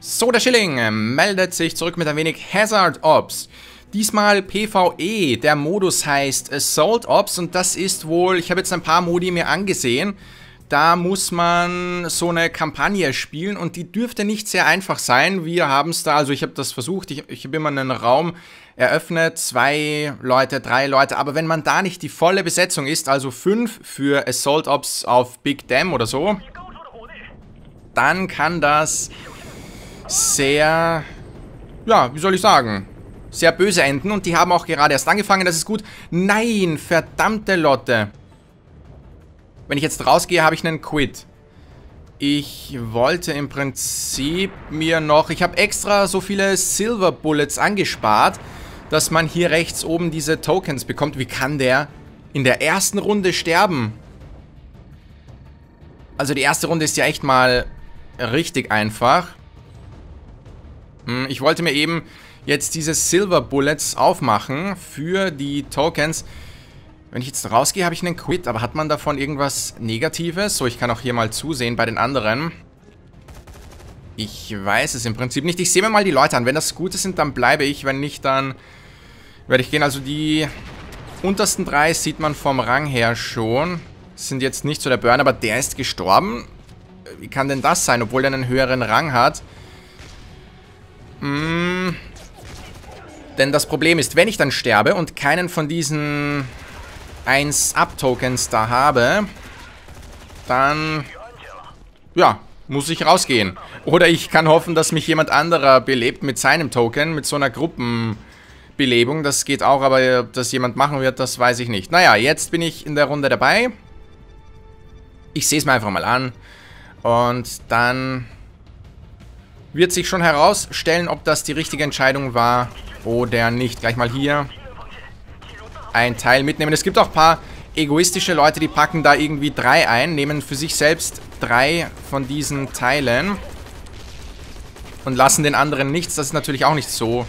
So, der Schilling meldet sich zurück mit ein wenig Hazard Ops. Diesmal PvE, der Modus heißt Assault Ops und das ist wohl, ich habe jetzt ein paar Modi mir angesehen, da muss man so eine Kampagne spielen und die dürfte nicht sehr einfach sein. Wir haben es da, also ich habe das versucht, ich, ich habe immer einen Raum eröffnet, zwei Leute, drei Leute, aber wenn man da nicht die volle Besetzung ist, also fünf für Assault Ops auf Big Dam oder so, dann kann das sehr, ja, wie soll ich sagen, sehr böse enden. Und die haben auch gerade erst angefangen, das ist gut. Nein, verdammte Lotte. Wenn ich jetzt rausgehe, habe ich einen Quit. Ich wollte im Prinzip mir noch... Ich habe extra so viele Silver Bullets angespart, dass man hier rechts oben diese Tokens bekommt. Wie kann der in der ersten Runde sterben? Also die erste Runde ist ja echt mal richtig einfach. Hm, ich wollte mir eben jetzt diese Silver Bullets aufmachen für die Tokens. Wenn ich jetzt rausgehe, habe ich einen Quit, aber hat man davon irgendwas Negatives? So, ich kann auch hier mal zusehen bei den anderen. Ich weiß es im Prinzip nicht. Ich sehe mir mal die Leute an. Wenn das Gute sind, dann bleibe ich. Wenn nicht, dann werde ich gehen. Also die untersten drei sieht man vom Rang her schon. Sind jetzt nicht so der Burn, aber der ist gestorben. Wie kann denn das sein, obwohl er einen höheren Rang hat? Hm. Denn das Problem ist, wenn ich dann sterbe und keinen von diesen 1-Up-Tokens da habe, dann, ja, muss ich rausgehen. Oder ich kann hoffen, dass mich jemand anderer belebt mit seinem Token, mit so einer Gruppenbelebung. Das geht auch, aber ob das jemand machen wird, das weiß ich nicht. Naja, jetzt bin ich in der Runde dabei. Ich sehe es mir einfach mal an. Und dann wird sich schon herausstellen, ob das die richtige Entscheidung war oder nicht. Gleich mal hier ein Teil mitnehmen. Es gibt auch ein paar egoistische Leute, die packen da irgendwie drei ein, nehmen für sich selbst drei von diesen Teilen und lassen den anderen nichts. Das ist natürlich auch nicht so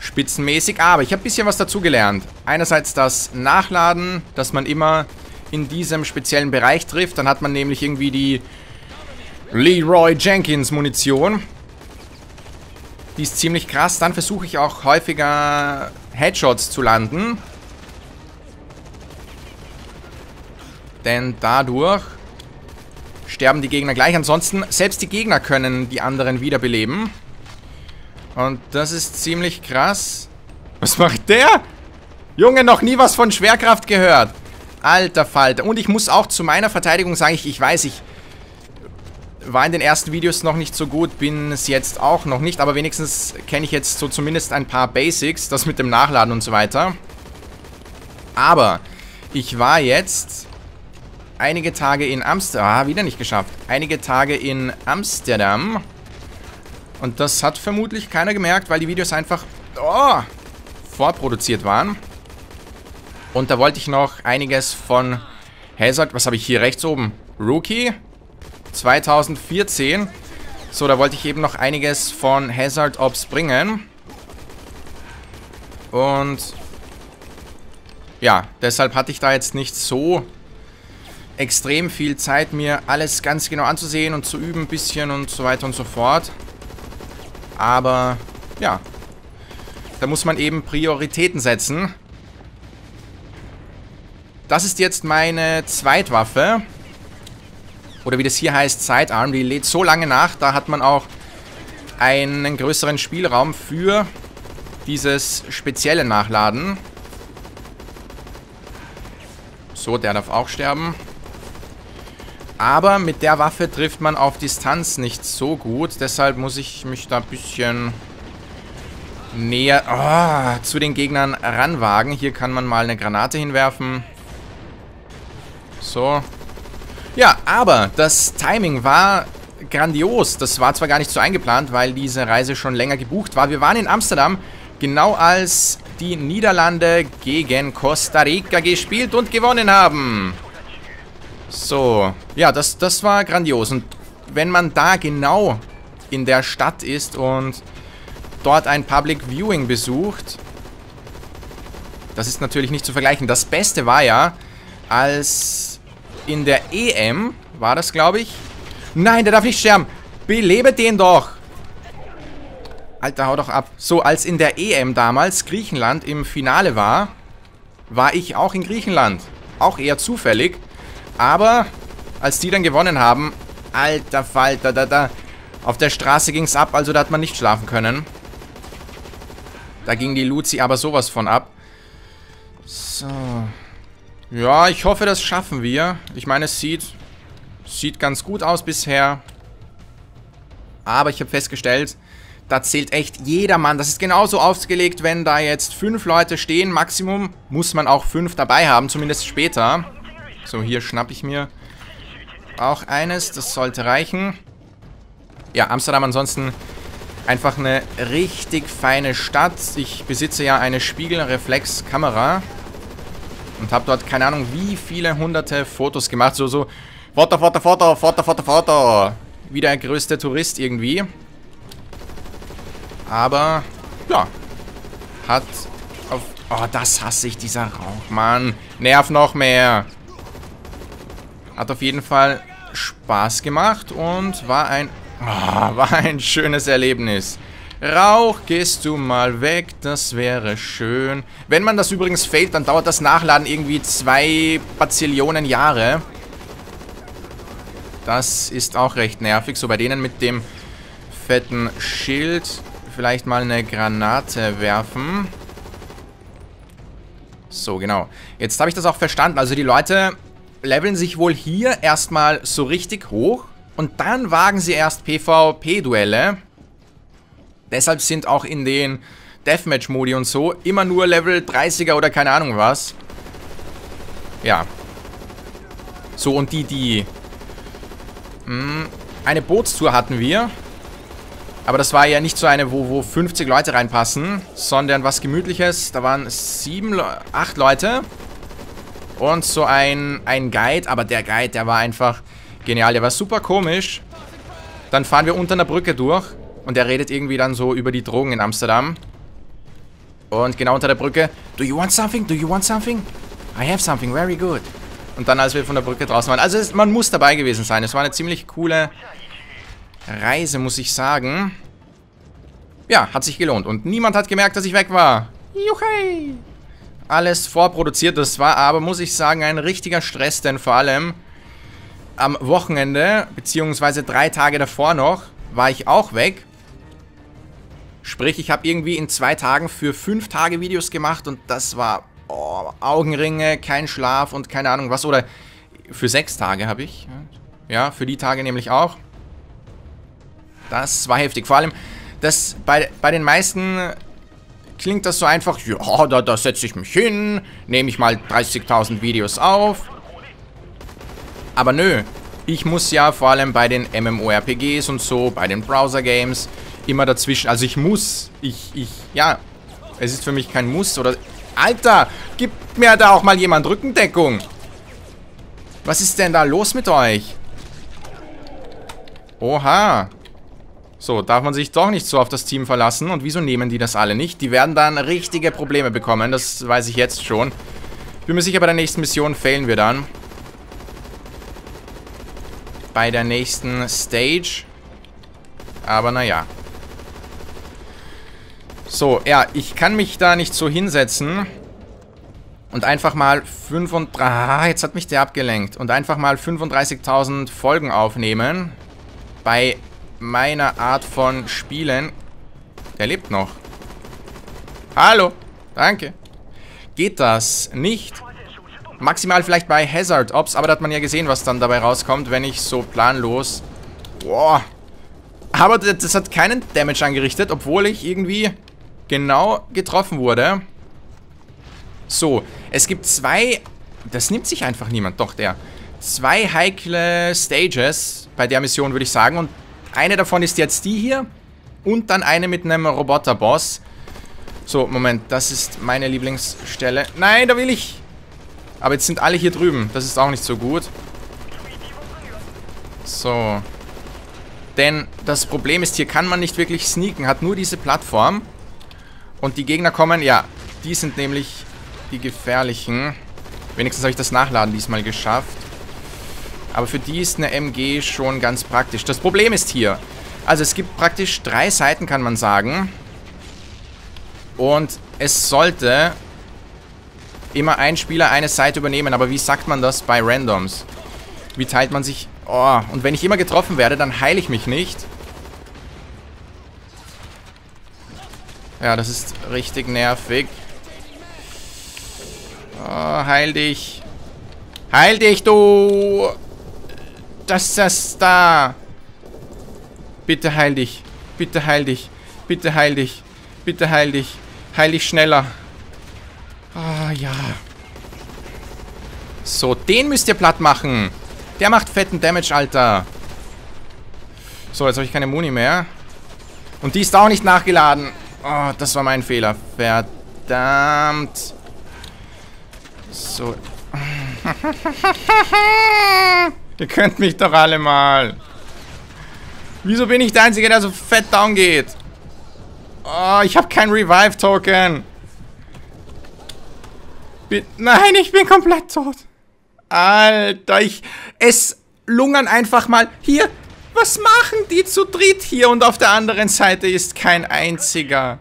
spitzenmäßig, aber ich habe ein bisschen was dazugelernt. Einerseits das Nachladen, dass man immer in diesem speziellen Bereich trifft. Dann hat man nämlich irgendwie die Leroy Jenkins Munition. Die ist ziemlich krass. Dann versuche ich auch häufiger Headshots zu landen. Denn dadurch sterben die Gegner gleich. Ansonsten, selbst die Gegner können die anderen wiederbeleben. Und das ist ziemlich krass. Was macht der? Junge, noch nie was von Schwerkraft gehört. Alter Falter. Und ich muss auch zu meiner Verteidigung sagen, ich, ich weiß, ich war in den ersten Videos noch nicht so gut, bin es jetzt auch noch nicht, aber wenigstens kenne ich jetzt so zumindest ein paar Basics, das mit dem Nachladen und so weiter. Aber ich war jetzt einige Tage in Amsterdam, ah, wieder nicht geschafft, einige Tage in Amsterdam und das hat vermutlich keiner gemerkt, weil die Videos einfach oh, vorproduziert waren. Und da wollte ich noch einiges von Hazard, was habe ich hier rechts oben? Rookie, 2014. So, da wollte ich eben noch einiges von Hazard Ops bringen. Und ja, deshalb hatte ich da jetzt nicht so extrem viel Zeit, mir alles ganz genau anzusehen und zu üben ein bisschen und so weiter und so fort. Aber ja, da muss man eben Prioritäten setzen. Das ist jetzt meine Zweitwaffe oder wie das hier heißt, Sidearm, die lädt so lange nach, da hat man auch einen größeren Spielraum für dieses spezielle Nachladen. So, der darf auch sterben. Aber mit der Waffe trifft man auf Distanz nicht so gut. Deshalb muss ich mich da ein bisschen näher oh, zu den Gegnern ranwagen. Hier kann man mal eine Granate hinwerfen. So. Ja, aber das Timing war grandios. Das war zwar gar nicht so eingeplant, weil diese Reise schon länger gebucht war. Wir waren in Amsterdam, genau als die Niederlande gegen Costa Rica gespielt und gewonnen haben. So, ja, das, das war grandios. Und wenn man da genau in der Stadt ist und dort ein Public Viewing besucht, das ist natürlich nicht zu vergleichen. Das Beste war ja, als in der EM war das, glaube ich. Nein, der darf nicht sterben. Belebe den doch. Alter, hau doch ab. So, als in der EM damals Griechenland im Finale war, war ich auch in Griechenland. Auch eher zufällig. Aber als die dann gewonnen haben, alter Falter, da, da, auf der Straße ging es ab, also da hat man nicht schlafen können. Da ging die Luzi aber sowas von ab. So. Ja, ich hoffe, das schaffen wir. Ich meine, es sieht, sieht ganz gut aus bisher. Aber ich habe festgestellt, da zählt echt jeder Mann. Das ist genauso ausgelegt, wenn da jetzt fünf Leute stehen. Maximum muss man auch fünf dabei haben, zumindest später. So, hier schnappe ich mir auch eines. Das sollte reichen. Ja, Amsterdam ansonsten einfach eine richtig feine Stadt. Ich besitze ja eine Spiegelreflexkamera. Und habe dort, keine Ahnung, wie viele hunderte Fotos gemacht. So, so, Foto, Foto, Foto, Foto, Foto, Foto. Wie der größte Tourist irgendwie. Aber, ja. Hat auf... Oh, das hasse ich, dieser Rauch, Mann. Nerv noch mehr. Hat auf jeden Fall Spaß gemacht und war ein... Oh, war ein schönes Erlebnis. Rauch, gehst du mal weg, das wäre schön. Wenn man das übrigens fehlt, dann dauert das Nachladen irgendwie zwei Bazillionen Jahre. Das ist auch recht nervig. So bei denen mit dem fetten Schild vielleicht mal eine Granate werfen. So, genau. Jetzt habe ich das auch verstanden. Also die Leute leveln sich wohl hier erstmal so richtig hoch. Und dann wagen sie erst PvP-Duelle. Deshalb sind auch in den Deathmatch-Modi und so immer nur Level 30er oder keine Ahnung was. Ja. So, und die, die... Mh, hm, eine Bootstour hatten wir. Aber das war ja nicht so eine, wo, wo 50 Leute reinpassen, sondern was Gemütliches. Da waren sieben, acht Leute. Und so ein, ein Guide. Aber der Guide, der war einfach genial. Der war super komisch. Dann fahren wir unter einer Brücke durch. Und er redet irgendwie dann so über die Drogen in Amsterdam. Und genau unter der Brücke. Do you want something? Do you want something? I have something. Very good. Und dann, als wir von der Brücke draußen waren. Also, es, man muss dabei gewesen sein. Es war eine ziemlich coole Reise, muss ich sagen. Ja, hat sich gelohnt. Und niemand hat gemerkt, dass ich weg war. Juchei! Alles vorproduziert. Das war aber, muss ich sagen, ein richtiger Stress, denn vor allem am Wochenende, beziehungsweise drei Tage davor noch, war ich auch weg. Sprich, ich habe irgendwie in zwei Tagen für fünf Tage Videos gemacht und das war oh, Augenringe, kein Schlaf und keine Ahnung was. Oder für sechs Tage habe ich. Ja, für die Tage nämlich auch. Das war heftig. Vor allem, das bei, bei den meisten klingt das so einfach, ja, da, da setze ich mich hin, nehme ich mal 30.000 Videos auf. Aber nö, ich muss ja vor allem bei den MMORPGs und so, bei den Browser-Games, immer dazwischen, also ich muss, ich, ich, ja, es ist für mich kein Muss oder... Alter, gib mir da auch mal jemand Rückendeckung. Was ist denn da los mit euch? Oha. So, darf man sich doch nicht so auf das Team verlassen. Und wieso nehmen die das alle nicht? Die werden dann richtige Probleme bekommen, das weiß ich jetzt schon. Ich bin mir sicher, bei der nächsten Mission failen wir dann. Bei der nächsten Stage. Aber naja. So, ja, ich kann mich da nicht so hinsetzen und einfach mal 35... Ah, jetzt hat mich der abgelenkt. Und einfach mal 35.000 Folgen aufnehmen bei meiner Art von Spielen. Der lebt noch. Hallo. Danke. Geht das nicht? Maximal vielleicht bei Hazard Ops, aber da hat man ja gesehen, was dann dabei rauskommt, wenn ich so planlos... Boah. Aber das hat keinen Damage angerichtet, obwohl ich irgendwie genau getroffen wurde. So, es gibt zwei... Das nimmt sich einfach niemand. Doch, der. Zwei heikle Stages bei der Mission, würde ich sagen. Und eine davon ist jetzt die hier. Und dann eine mit einem Roboter-Boss. So, Moment, das ist meine Lieblingsstelle. Nein, da will ich. Aber jetzt sind alle hier drüben. Das ist auch nicht so gut. So. Denn das Problem ist, hier kann man nicht wirklich sneaken. Hat nur diese Plattform. Und die Gegner kommen, ja, die sind nämlich die gefährlichen. Wenigstens habe ich das Nachladen diesmal geschafft. Aber für die ist eine MG schon ganz praktisch. Das Problem ist hier, Also es gibt praktisch drei Seiten, kann man sagen. Und es sollte immer ein Spieler eine Seite übernehmen. Aber wie sagt man das bei Randoms? Wie teilt man sich... Oh, und wenn ich immer getroffen werde, dann heile ich mich nicht. Ja, das ist richtig nervig. Oh, heil dich. Heil dich, du! Das ist da. Bitte heil dich. Bitte heil dich. Bitte heil dich. Bitte heil dich. Heil dich schneller. Ah, ja. So, den müsst ihr platt machen. Der macht fetten Damage, Alter. So, jetzt habe ich keine Muni mehr. Und die ist auch nicht nachgeladen. Oh, das war mein Fehler. Verdammt. So. Ihr könnt mich doch alle mal. Wieso bin ich der Einzige, der so fett down geht? Oh, ich habe kein Revive-Token. Nein, ich bin komplett tot. Alter, ich... Es lungern einfach mal... Hier, was machen die zu dritt hier? Und auf der anderen Seite ist kein einziger.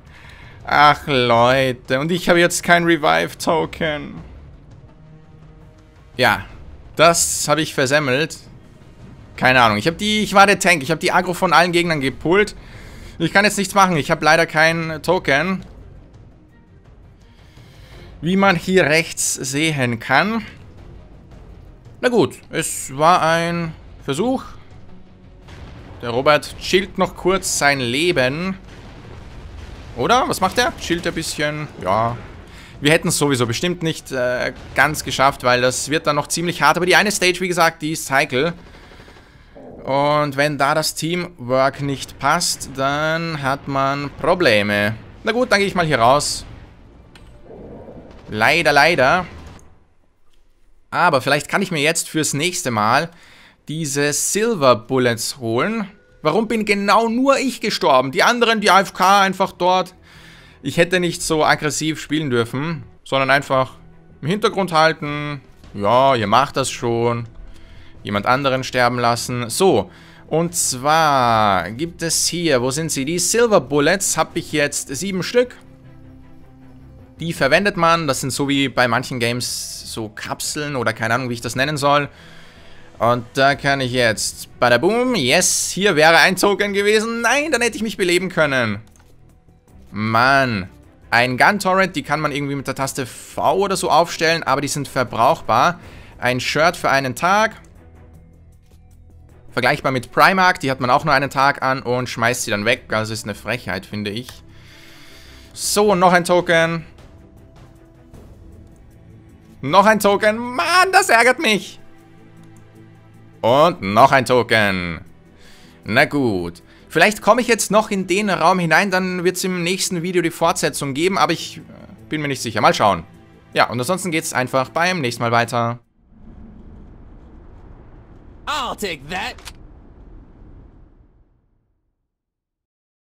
Ach, Leute. Und ich habe jetzt kein Revive-Token. Ja, das habe ich versemmelt. Keine Ahnung. Ich die, ich war der Tank. Ich habe die Agro von allen Gegnern gepult. Ich kann jetzt nichts machen. Ich habe leider kein Token. Wie man hier rechts sehen kann. Na gut, es war ein Versuch. Der Robert chillt noch kurz sein Leben. Oder? Was macht er? Chillt ein bisschen. Ja, wir hätten es sowieso bestimmt nicht äh, ganz geschafft, weil das wird dann noch ziemlich hart. Aber die eine Stage, wie gesagt, die ist heikel. Und wenn da das Teamwork nicht passt, dann hat man Probleme. Na gut, dann gehe ich mal hier raus. Leider, leider. Aber vielleicht kann ich mir jetzt fürs nächste Mal diese Silver Bullets holen. Warum bin genau nur ich gestorben? Die anderen, die AFK einfach dort ich hätte nicht so aggressiv spielen dürfen, sondern einfach im Hintergrund halten. Ja, ihr macht das schon. Jemand anderen sterben lassen. So, und zwar gibt es hier, wo sind sie? Die Silver Bullets habe ich jetzt sieben Stück. Die verwendet man, das sind so wie bei manchen Games so Kapseln oder keine Ahnung, wie ich das nennen soll. Und da kann ich jetzt, badaboom, yes, hier wäre ein Token gewesen. Nein, dann hätte ich mich beleben können. Mann. Ein Gun-Torrent, die kann man irgendwie mit der Taste V oder so aufstellen, aber die sind verbrauchbar. Ein Shirt für einen Tag. Vergleichbar mit Primark, die hat man auch nur einen Tag an und schmeißt sie dann weg. Also ist eine Frechheit, finde ich. So, noch ein Token. Noch ein Token. Mann, das ärgert mich. Und noch ein Token. Na gut. Vielleicht komme ich jetzt noch in den Raum hinein, dann wird es im nächsten Video die Fortsetzung geben, aber ich äh, bin mir nicht sicher. Mal schauen. Ja, und ansonsten geht es einfach beim nächsten Mal weiter. I'll take that.